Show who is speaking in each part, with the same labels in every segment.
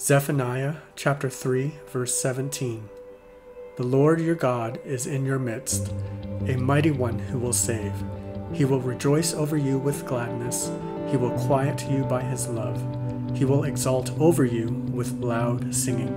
Speaker 1: Zephaniah chapter 3, verse 17. The Lord your God is in your midst, a mighty one who will save. He will rejoice over you with gladness. He will quiet you by his love. He will exalt over you with loud singing.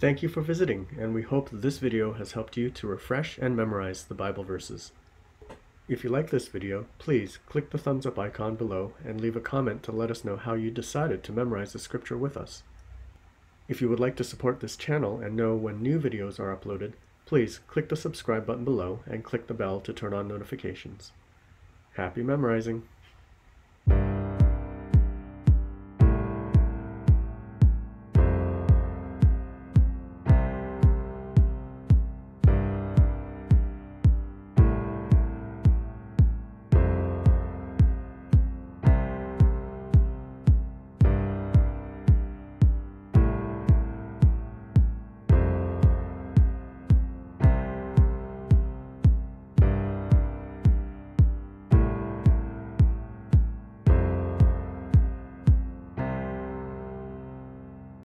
Speaker 1: Thank you for visiting, and we hope this video has helped you to refresh and memorize the Bible verses. If you like this video, please click the thumbs up icon below and leave a comment to let us know how you decided to memorize the scripture with us. If you would like to support this channel and know when new videos are uploaded, please click the subscribe button below and click the bell to turn on notifications. Happy memorizing!